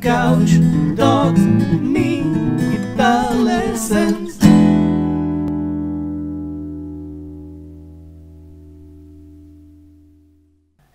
couch, dogs, me, guitar lessons.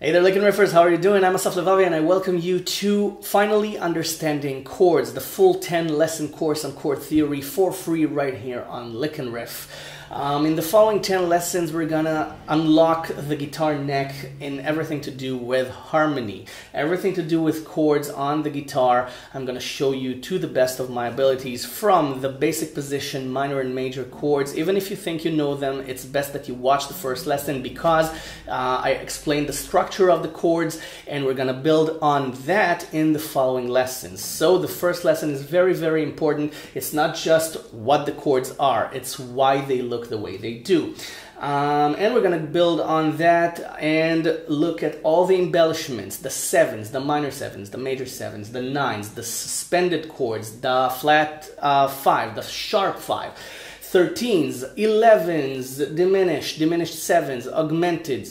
Hey there, LickNRiffers, how are you doing? I'm Asaf Levavi and I welcome you to Finally Understanding Chords, the full 10 lesson course on chord theory for free right here on LickNRiff. Um, in the following 10 lessons, we're gonna unlock the guitar neck in everything to do with harmony, everything to do with chords on the guitar. I'm gonna show you to the best of my abilities from the basic position, minor and major chords. Even if you think you know them, it's best that you watch the first lesson because uh, I explained the structure of the chords and we're gonna build on that in the following lessons. So the first lesson is very, very important. It's not just what the chords are, it's why they look look the way they do. Um, and we're to build on that and look at all the embellishments the sevens, the minor sevens, the major sevens, the nines, the suspended chords, the flat uh, five, the sharp five. 13s, 11s, diminished, diminished sevens, augmented,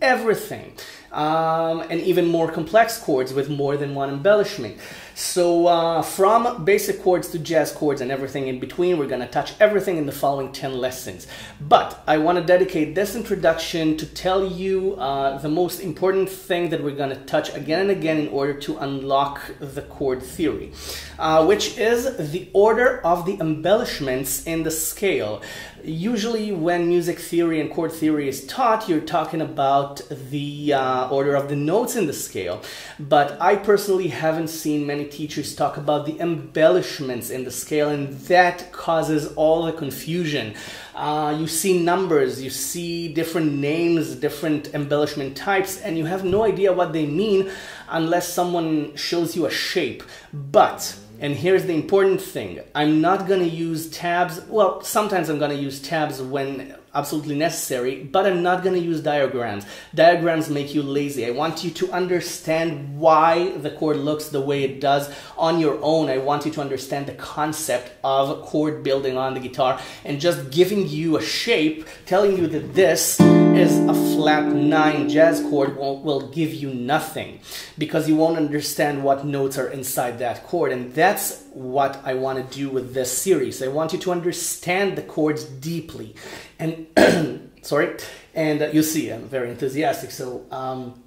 everything. Um, and even more complex chords with more than one embellishment. So uh, from basic chords to jazz chords and everything in between, we're gonna touch everything in the following 10 lessons. But I wanna dedicate this introduction to tell you uh, the most important thing that we're gonna touch again and again in order to unlock the chord theory, uh, which is the order of the embellishments in the scale. Usually when music theory and chord theory is taught, you're talking about the uh, order of the notes in the scale. But I personally haven't seen many teachers talk about the embellishments in the scale, and that causes all the confusion. Uh, you see numbers, you see different names, different embellishment types, and you have no idea what they mean unless someone shows you a shape. But and here's the important thing. I'm not going to use tabs. Well, sometimes I'm going to use tabs when absolutely necessary, but I'm not to use diagrams. Diagrams make you lazy. I want you to understand why the chord looks the way it does on your own. I want you to understand the concept of chord building on the guitar and just giving you a shape, telling you that this is a flat nine jazz chord will, give you nothing because you won't understand what notes are inside that chord. And that's what I want to do with this series. I want you to understand the chords deeply. And sorry, and uh, you see, I'm very enthusiastic. So um,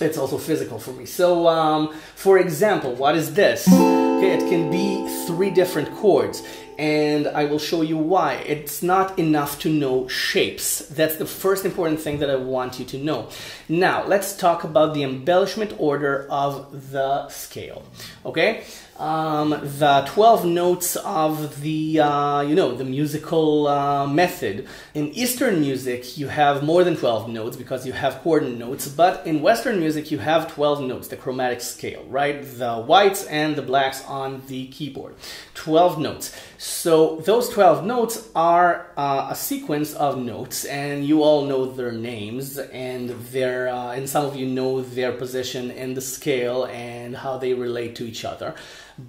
it's also physical for me. So, um, for example, what is this? Okay, it can be three different chords and I will show you why. It's not enough to know shapes. That's the first important thing that I want you to know. Now, let's talk about the embellishment order of the scale. Okay? Um, the 12 notes of the, uh, you know, the musical uh, method. In Eastern music, you have more than 12 notes because you have quarter notes, but in Western music, you have 12 notes, the chromatic scale, right? The whites and the blacks on the keyboard. 12 notes. So those 12 notes are uh, a sequence of notes, and you all know their names, and their, uh, and some of you know their position in the scale and how they relate to each other.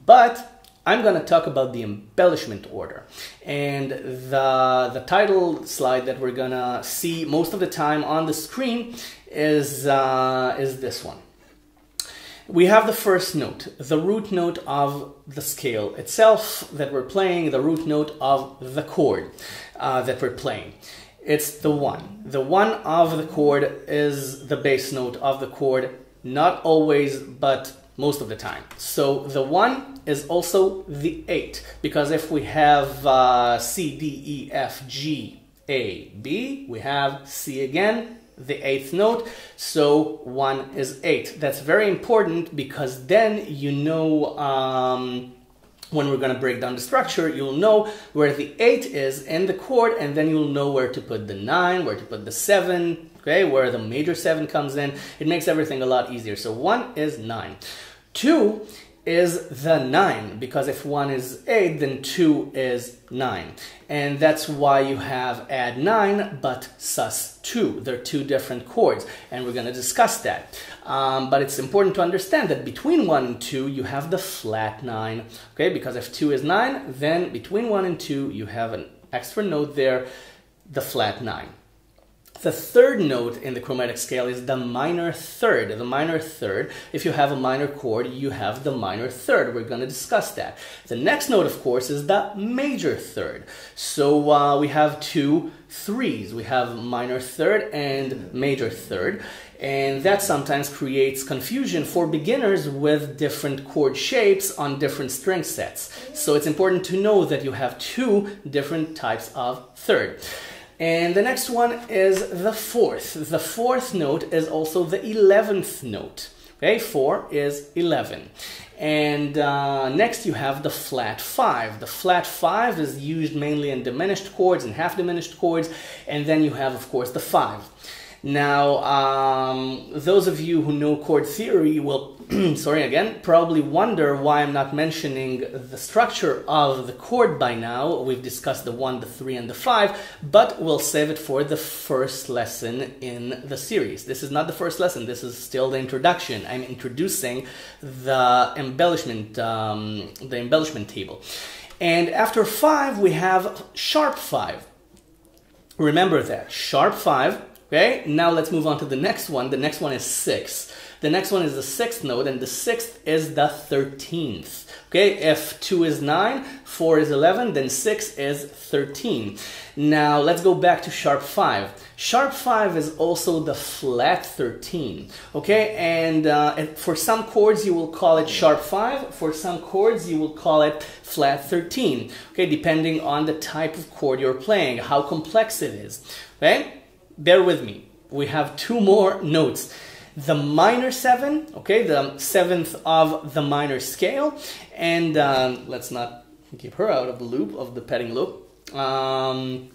But I'm going to talk about the embellishment order. And the, the title slide that we're going to see most of the time on the screen is, uh, is this one we have the first note, the root note of the scale itself that we're playing, the root note of the chord uh, that we're playing. It's the one. The one of the chord is the bass note of the chord, not always, but most of the time. So the one is also the eight, because if we have uh, C, D, E, F, G, A, B, we have C again, the eighth note, so one is eight. That's very important because then you know um, when we're going to break down the structure, you'll know where the eight is in the chord, and then you'll know where to put the nine, where to put the seven, okay, where the major seven comes in. It makes everything a lot easier. So one is nine. Two is the 9 because if 1 is 8 then 2 is 9 and that's why you have add 9 but sus 2 they're two different chords and we're going to discuss that. Um, but it's important to understand that between 1 and 2 you have the flat 9 okay? Because if 2 is 9 then between 1 and 2 you have an extra note there the flat 9 The third note in the chromatic scale is the minor third. The minor third, if you have a minor chord, you have the minor third. We're going to discuss that. The next note, of course, is the major third. So uh, we have two threes. We have minor third and major third and that sometimes creates confusion for beginners with different chord shapes on different string sets. So it's important to know that you have two different types of third. And the next one is the fourth. The fourth note is also the 11th note. Okay, 4 is 11. And uh, next you have the flat 5. The flat 5 is used mainly in diminished chords and half diminished chords. And then you have, of course, the 5. Now, um, those of you who know chord theory will, sorry again, probably wonder why I'm not mentioning the structure of the chord by now. We've discussed the 1, the 3, and the 5, but we'll save it for the first lesson in the series. This is not the first lesson, this is still the introduction. I'm introducing the embellishment, um, the embellishment table. And after 5, we have sharp 5. Remember that, sharp 5 Okay, now let's move on to the next one. The next one is six. The next one is the sixth note, and the sixth is the thirteenth. Okay, if two is nine, four is 11, then six is 13. Now let's go back to sharp five. Sharp five is also the flat 13. Okay, and, uh, and for some chords you will call it sharp five. For some chords you will call it flat 13. Okay, depending on the type of chord you're playing, how complex it is. Okay bear with me. We have two more notes. The minor seven, okay, the seventh of the minor scale, and um, let's not keep her out of the loop, of the petting loop. Um,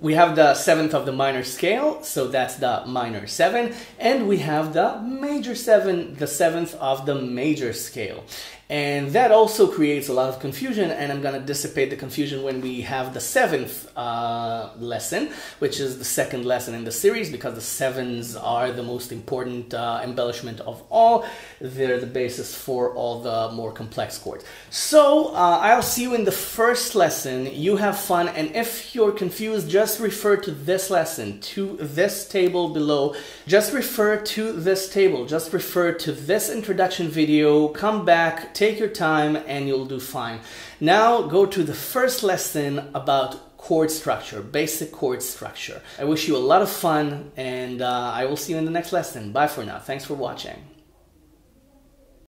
we have the seventh of the minor scale, so that's the minor seven, and we have the major seven, the seventh of the major scale. And that also creates a lot of confusion, and I'm going to dissipate the confusion when we have the seventh uh, lesson, which is the second lesson in the series, because the sevens are the most important uh, embellishment of all. They're the basis for all the more complex chords. So uh, I'll see you in the first lesson. You have fun, and if you're confused, just refer to this lesson, to this table below. Just refer to this table, just refer to this introduction video, come back take your time and you'll do fine. Now go to the first lesson about chord structure, basic chord structure. I wish you a lot of fun and uh, I will see you in the next lesson. Bye for now. Thanks for watching.